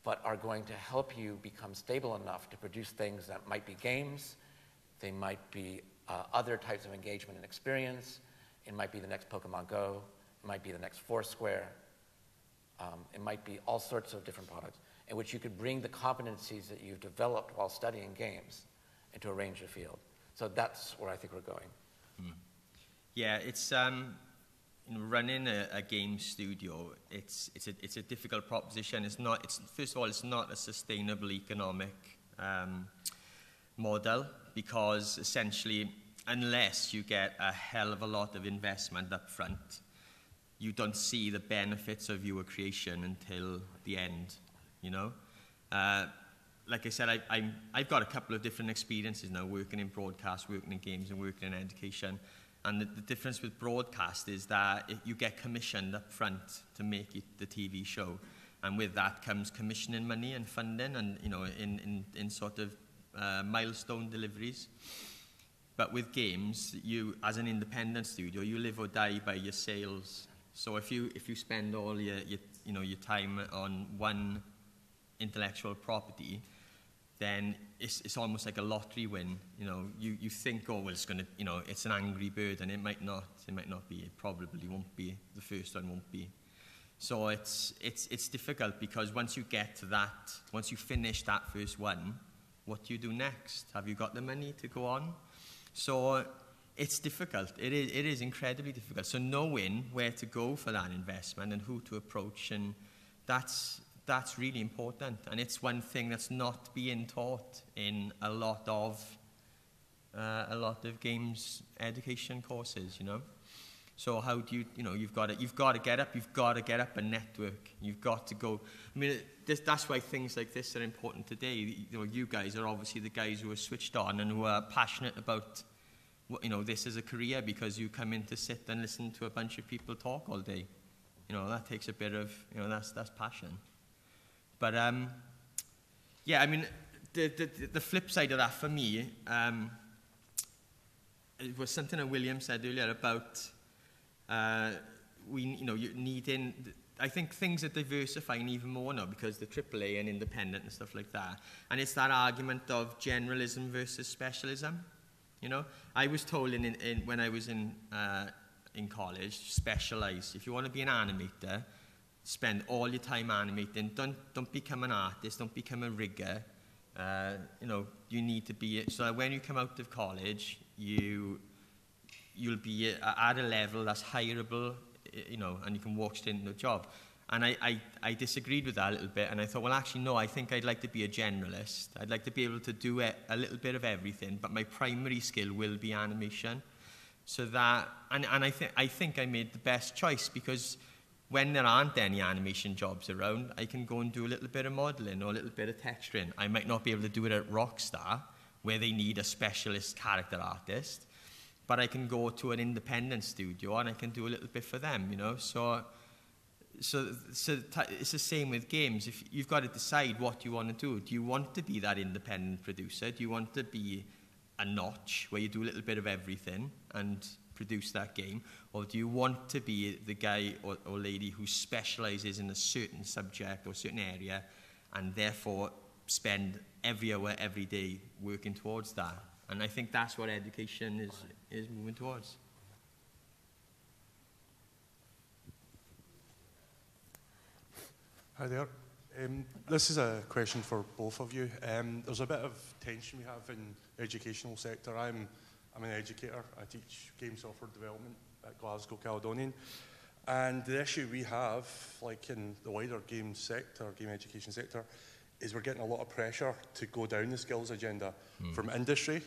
but are going to help you become stable enough to produce things that might be games, they might be uh, other types of engagement and experience. It might be the next Pokemon Go. It might be the next Foursquare. Um, it might be all sorts of different products. in which you could bring the competencies that you've developed while studying games into a ranger field. So that's where I think we're going. Mm. Yeah, it's um, know, running a, a, game studio. It's it's a it's a difficult proposition. It's not. It's first of all, it's not a sustainable economic um, model because essentially, unless you get a hell of a lot of investment up front, you don't see the benefits of your creation until the end, you know? Uh, like I said, I, I'm, I've got a couple of different experiences now, working in broadcast, working in games, and working in education. And the, the difference with broadcast is that it, you get commissioned up front to make it the TV show. And with that comes commissioning money and funding and, you know, in, in, in sort of uh, milestone deliveries. But with games, you, as an independent studio, you live or die by your sales. So if you, if you spend all your, your, you know, your time on one intellectual property, then it's, it's almost like a lottery win. You know, you, you think, oh, well, it's going to, you know, it's an angry bird, and it might not. It might not be. It probably won't be. The first one won't be. So it's, it's, it's difficult because once you get to that, once you finish that first one, what do you do next? Have you got the money to go on? So it's difficult. It is, it is incredibly difficult. So knowing where to go for that investment and who to approach, and that's, that's really important. And it's one thing that's not being taught in a lot of, uh, a lot of games education courses, you know. So how do you, you know, you've got to, you've got to get up, you've got to get up a network. You've got to go. I mean, this, that's why things like this are important today. You know, you guys are obviously the guys who are switched on and who are passionate about, you know, this as a career because you come in to sit and listen to a bunch of people talk all day. You know, that takes a bit of, you know, that's, that's passion. But, um, yeah, I mean, the, the, the flip side of that for me, um, it was something that William said earlier about uh, we, you know, needing, I think things are diversifying even more now because the AAA and independent and stuff like that. And it's that argument of generalism versus specialism. You know, I was told in, in, when I was in, uh, in college, specialize. If you want to be an animator, spend all your time animating. Don't, don't become an artist, don't become a rigger. Uh, you know, you need to be, so when you come out of college, you you'll be at a level that's hireable, you know, and you can walk straight into a job. And I, I, I disagreed with that a little bit, and I thought, well, actually, no, I think I'd like to be a generalist. I'd like to be able to do a, a little bit of everything, but my primary skill will be animation. So that, and, and I, th- I think I made the best choice because when there aren't any animation jobs around, I can go and do a little bit of modeling or a little bit of texturing. I might not be able to do it at Rockstar, where they need a specialist character artist, but I can go to an independent studio and I can do a little bit for them, you know. So, so, so it's the same with games. If you've got to decide what you want to do. Do you want to be that independent producer? Do you want to be a Notch where you do a little bit of everything and produce that game, or do you want to be the guy or, or lady who specializes in a certain subject or certain area, and therefore spend every hour every day working towards that? And I think that's what education is, is moving towards. Hi there. Um, this is a question for both of you. Um, there's a bit of tension we have in the educational sector. I'm, I'm an educator. I teach game software development at Glasgow Caledonian. And the issue we have, like in the wider game sector, game education sector, is we're getting a lot of pressure to go down the skills agenda mm. from industry,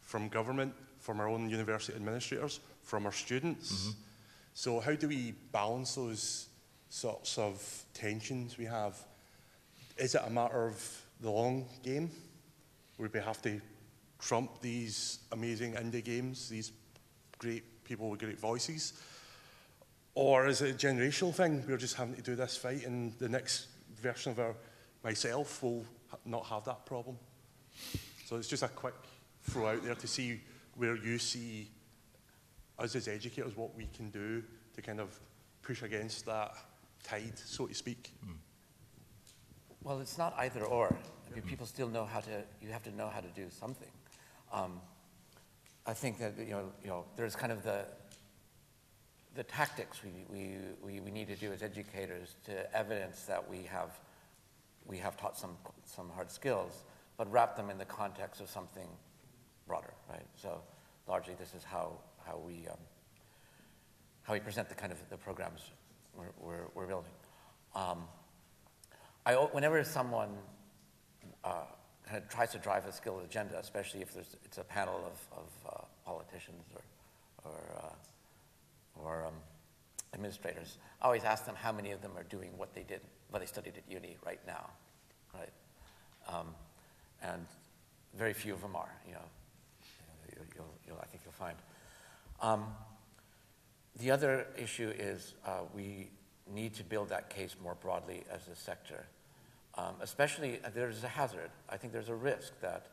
from government, from our own university administrators, from our students. Mm-hmm. So, how do we balance those sorts of tensions we have? Is it a matter of the long game where we have to trump these amazing indie games, these great people with great voices? Or is it a generational thing? We're just having to do this fight, and the next version of our myself will not have that problem. So it's just a quick throw out there to see where you see us as educators what we can do to kind of push against that tide, so to speak. Mm. Well, it's not either or. I mean, people still know how to. You have to know how to do something. Um, I think that you know, you know, there's kind of the the tactics we, we, we, we need to do as educators to evidence that we have we have taught some, some hard skills, but wrap them in the context of something broader, right? So largely this is how, how, we, um, how we present the kind of the programs we're, we're, we're building. Um, I, whenever someone uh, kind of tries to drive a skilled agenda, especially if there's, it's a panel of, of uh, politicians or, or, uh, or um, administrators, I always ask them how many of them are doing what they did, what they studied at uni right now, right? Um, and very few of them are, you know, you'll, you'll, I think you'll find. Um, the other issue is uh, we need to build that case more broadly as a sector. Um, especially, uh, there's a hazard. I think there's a risk that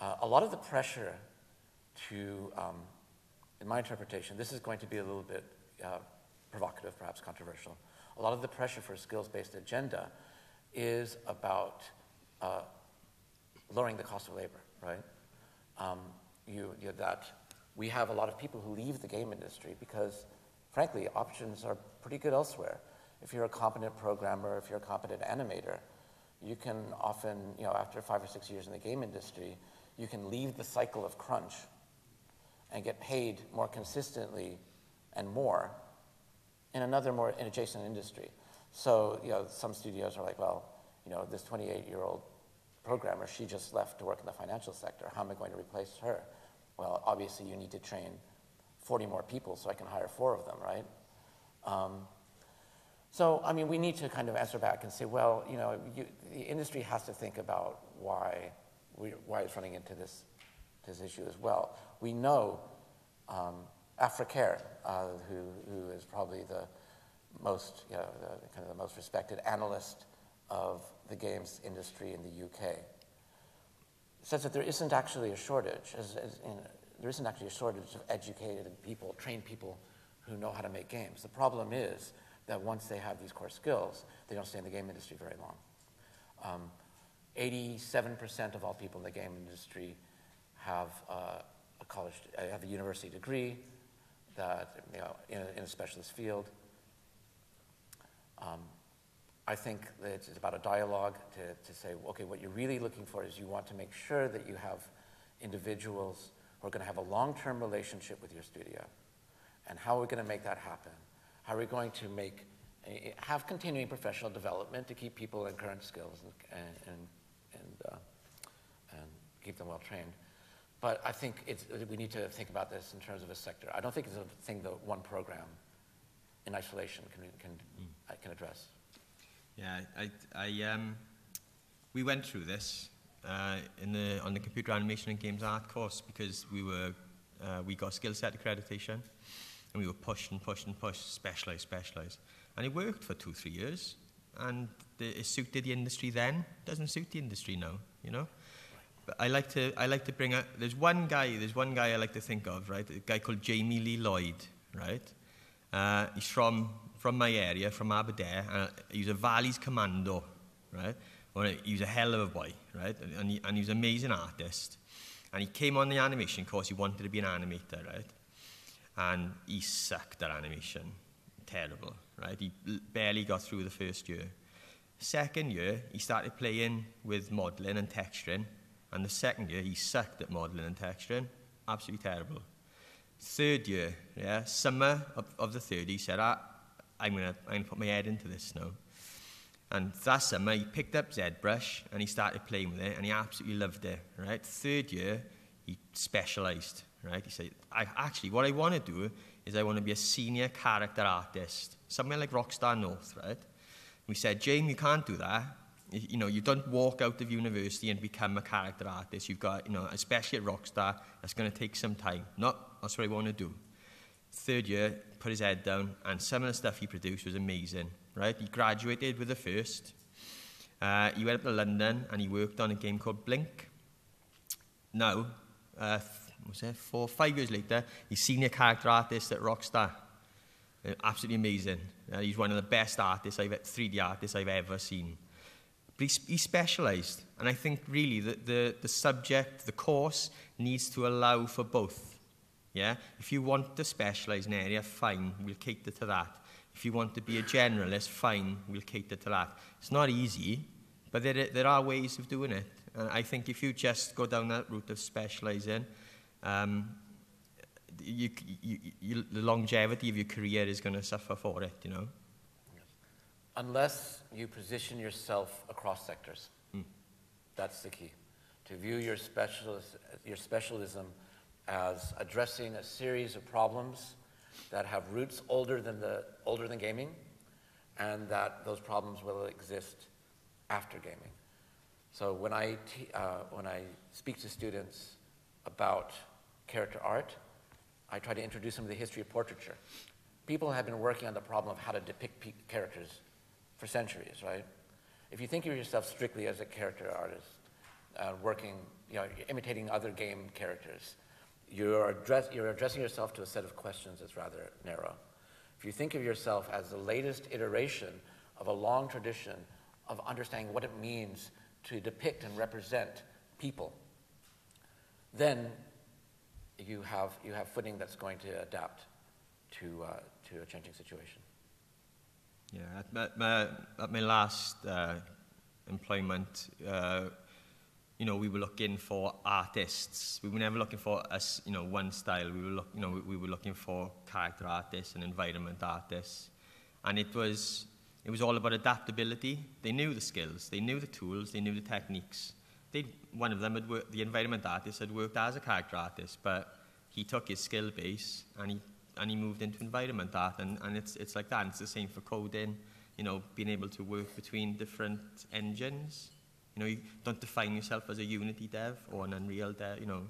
uh, a lot of the pressure to, um, in my interpretation, this is going to be a little bit uh, provocative, perhaps controversial. A lot of the pressure for a skills-based agenda is about uh, lowering the cost of labor, right? Um, you, you, that we have a lot of people who leave the game industry because, frankly, options are pretty good elsewhere. If you're a competent programmer, if you're a competent animator, you can often, you know, after five or six years in the game industry, you can leave the cycle of crunch and get paid more consistently and more in another more in adjacent industry. So, you know, some studios are like, well, you know, this 28-year-old programmer, she just left to work in the financial sector. How am I going to replace her? Well, obviously you need to train 40 more people so I can hire four of them, right? Um, so, I mean, we need to kind of answer back and say, well, you know, you, the industry has to think about why, we, why it's running into this, this issue as well. We know um, Aphra Kerr, uh, who, who is probably the most, you know, the, kind of the most respected analyst of the games industry in the UK, says that there isn't actually a shortage, as, as in, there isn't actually a shortage of educated people, trained people who know how to make games. The problem is that once they have these core skills, they don't stay in the game industry very long. Um, 87% of all people in the game industry have uh, a college, uh, have a university degree that, you know, in a, in a specialist field. Um, I think that it's about a dialogue to, to say, okay, what you're really looking for is you want to make sure that you have individuals who are going to have a long-term relationship with your studio. And how are we going to make that happen? How are we going to make, have continuing professional development to keep people in current skills and, and, and, uh, and keep them well trained? But I think we need to think about this in terms of a sector. I don't think it's a thing that one program in isolation can, can, mm. can address. Yeah, I, I, um, we went through this uh, in the, on the computer animation and games art course because we were, uh, we got skill set accreditation and we were pushed and pushed and pushed, specialise, specialise. And it worked for two, three years. And the, it suited the industry then, doesn't suit the industry now, you know? But I like to, I like to bring a, there's one guy, there's one guy I like to think of, right? A guy called Jamie Lee Lloyd, right? Uh, he's from, from my area, from Aberdare, and he's a Valleys commando, right? Well, he was a hell of a boy, right? And he, and he was an amazing artist. And he came on the animation course, he wanted to be an animator, right? And he sucked at animation. Terrible, right? He barely got through the first year. Second year, he started playing with modelling and texturing, and the second year, he sucked at modelling and texturing. Absolutely terrible. Third year, yeah, summer of, of the third, he said, ah, I'm going to I'm gonna put my head into this now. And that summer, he picked up ZBrush and he started playing with it, and he absolutely loved it, right? Third year, he specialised right? He said, I, actually, what I want to do is I want to be a senior character artist, somewhere like Rockstar North, right? We said, James, you can't do that. You, you, know, you don't walk out of university and become a character artist. You've got, you know, especially at Rockstar, that's going to take some time. Not, that's what I want to do. Third year, put his head down, and some of the stuff he produced was amazing, right? He graduated with a first. Uh, he went up to London and he worked on a game called Blink. Now, uh, was four, five years later, he's senior character artist at Rockstar. Uh, absolutely amazing. Uh, he's one of the best artists, I've, 3D artists I've ever seen. But he, he specialised. And I think really the, the, the subject, the course, needs to allow for both. Yeah? If you want to specialise in an area, fine, we'll cater to that. If you want to be a generalist, fine, we'll cater to that. It's not easy, But there, there are ways of doing it. And I think if you just go down that route of specialising, um, you, you, you, the longevity of your career is going to suffer for it, you know. Unless you position yourself across sectors. Mm. That's the key. To view your, specialist, your specialism as addressing a series of problems that have roots older than, the, older than gaming, and that those problems will exist after gaming. So when I, uh, when I speak to students about character art, I try to introduce them to the history of portraiture. People have been working on the problem of how to depict characters for centuries, right? If you think of yourself strictly as a character artist, uh, working, you know, imitating other game characters, you're, address, you're addressing yourself to a set of questions that's rather narrow. If you think of yourself as the latest iteration of a long tradition of understanding what it means to depict and represent people, then you have, you have footing that's going to adapt to, uh, to a changing situation. Yeah, at my, at my last uh, employment, uh, you know, we were looking for artists. We were never looking for a, you know, one style. We were, look, you know, we, we were looking for character artists and environment artists. And it was, it was all about adaptability. They knew the skills, they knew the tools, they knew the techniques. One of them, had worked, the environment artist, had worked as a character artist, but he took his skill base and he, and he moved into environment art. And, and it's, it's like that. And it's the same for coding, you know, being able to work between different engines you know, you don't define yourself as a Unity dev or an Unreal dev. You know,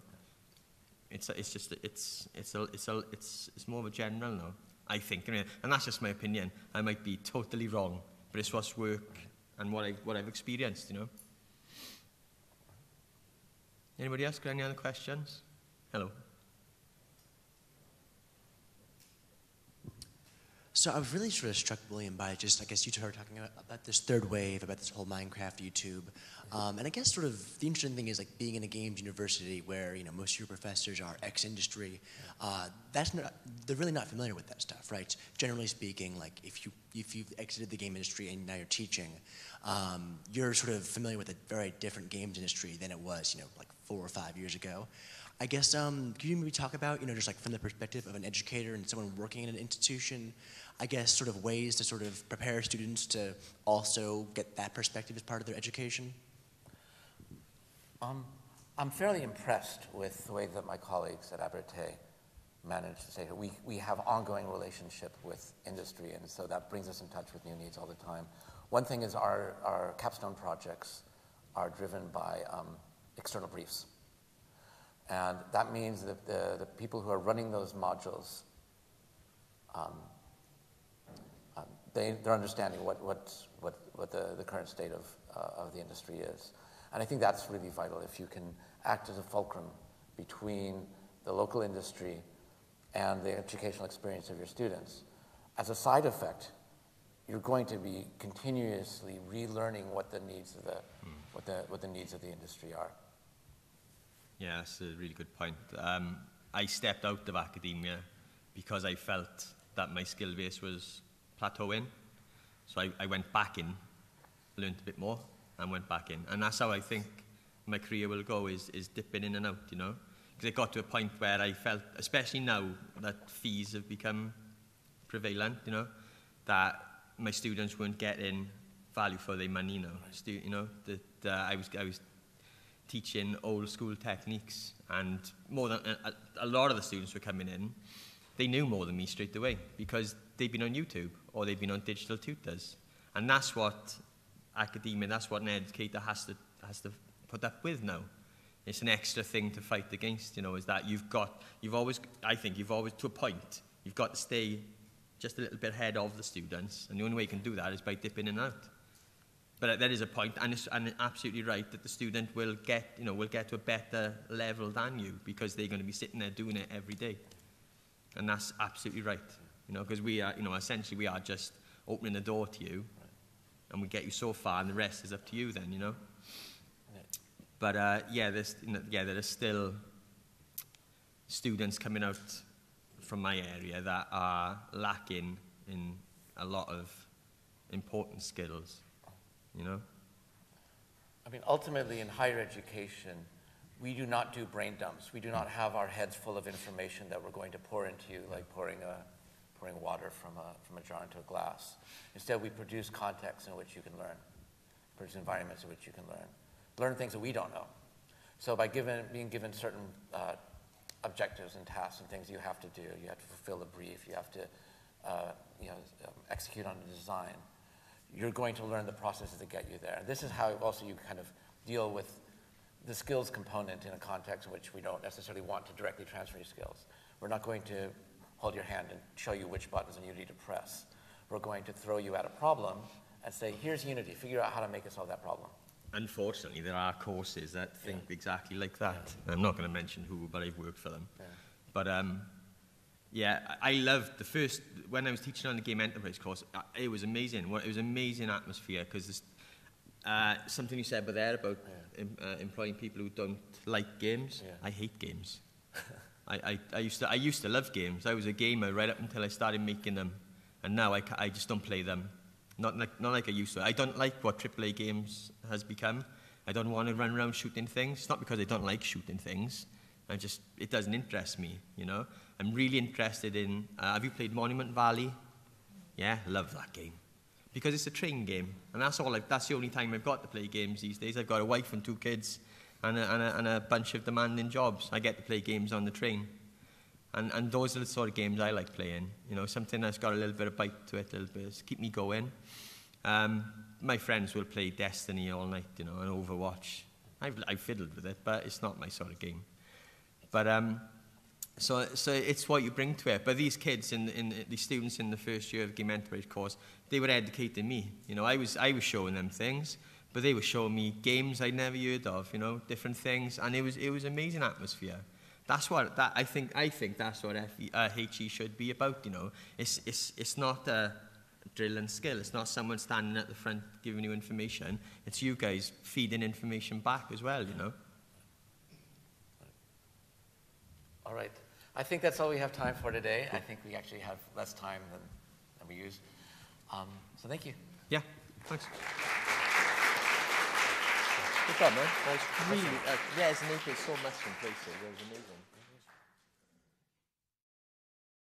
it's it's just it's it's a, it's a, it's it's more of a general now. I think, and that's just my opinion. I might be totally wrong, but it's what's work and what I what I've experienced. You know. Anybody else got any other questions? Hello. So I was really sort of struck, William, by just, I guess you started talking about, about this third wave, about this whole Minecraft YouTube. Um, and I guess sort of the interesting thing is like being in a games university where, you know, most of your professors are ex-industry, uh, that's not, they're really not familiar with that stuff, right? Generally speaking, like if, you, if you've exited the game industry and now you're teaching, um, you're sort of familiar with a very different games industry than it was, you know, like four or five years ago. I guess, um, could you maybe talk about, you know, just like from the perspective of an educator and someone working in an institution, I guess, sort of ways to sort of prepare students to also get that perspective as part of their education? Um, I'm fairly impressed with the way that my colleagues at Abertay manage to say we, we have ongoing relationship with industry, and so that brings us in touch with new needs all the time. One thing is our, our capstone projects are driven by um, external briefs. And that means that the, the people who are running those modules um, they, they're understanding what, what, what, what the, the current state of, uh, of the industry is. And I think that's really vital if you can act as a fulcrum between the local industry and the educational experience of your students. As a side effect, you're going to be continuously relearning what the needs of the, mm. what the, what the needs of the industry are. Yeah, that's a really good point. Um, I stepped out of academia because I felt that my skill base was plateauing. So I, I went back in, learned a bit more, and went back in. And that's how I think my career will go, is, is dipping in and out, you know. Because it got to a point where I felt, especially now that fees have become prevalent, you know, that my students weren't getting value for their money now. Stu you know, that uh, I was I was teaching old school techniques, and more than a, a lot of the students were coming in. They knew more than me straight away because they've been on YouTube or they've been on digital tutors. And that's what academia, that's what an educator has to, has to put up with now. It's an extra thing to fight against, you know, is that you've got, you've always, I think you've always, to a point, you've got to stay just a little bit ahead of the students. And the only way you can do that is by dipping in and out. But there is a point, and it's and absolutely right, that the student will get, you know, will get to a better level than you because they're going to be sitting there doing it every day. And that's absolutely right. You know, because we are, you know, essentially we are just opening the door to you, and we get you so far, and the rest is up to you. Then, you know. But uh, yeah, there's, you know, yeah, there are still students coming out from my area that are lacking in a lot of important skills. You know. I mean, ultimately, in higher education, we do not do brain dumps. We do not have our heads full of information that we're going to pour into you, like pouring, a, pouring water from a, from a jar into a glass. Instead, we produce contexts in which you can learn, produce environments in which you can learn, learn things that we don't know. So, by given, being given certain uh, objectives and tasks and things you have to do, you have to fulfill a brief, you have to uh, you know, um, execute on a design, you're going to learn the processes that get you there. This is how also you kind of deal with the skills component in a context in which we don't necessarily want to directly transfer your skills. We're not going to hold your hand and show you which buttons you need to press. We're going to throw you at a problem and say, here's Unity, figure out how to make it solve that problem. Unfortunately, there are courses that think yeah. exactly like that. Yeah. I'm not going to mention who, but I've worked for them. Yeah. But um, yeah, I loved the first when I was teaching on the game enterprise course. It was amazing. It was an amazing atmosphere because uh, something you said about there about yeah. em, uh, employing people who don't like games. Yeah. I hate games. [LAUGHS] I, I, I, used to, I used to love games. I was a gamer right up until I started making them. And now I, I just don't play them. Not like, not like I used to. I don't like what AAA games has become. I don't want to run around shooting things. It's not because I don't like shooting things. I just, it doesn't interest me, you know. I'm really interested in, uh, have you played Monument Valley? Yeah, love that game because it's a train game, and that's all. Like, that's the only time I've got to play games these days. I've got a wife and two kids, and a, and a, and a bunch of demanding jobs. I get to play games on the train, and and those are the sort of games I like playing. You know, something that's got a little bit of bite to it, a little bit, to keep me going. Um, my friends will play Destiny all night, you know, and Overwatch. I've I've fiddled with it, but it's not my sort of game. But um, so, so it's what you bring to it. But these kids, in, in, these students in the first year of the Enterprise course, they were educating me. You know, I was, I was showing them things, but they were showing me games I'd never heard of, you know, different things. And it was, it was amazing atmosphere. That's what, that, I, think, I think that's what FE, uh, HE should be about, you know. It's, it's, it's not a drill and skill. It's not someone standing at the front giving you information. It's you guys feeding information back as well, you know. All right. I think that's all we have time for today. I think we actually have less time than, than we use. Um, so thank you. Yeah, thanks. Good job, man. That was really, uh, yeah, it's an so much in places. It was amazing.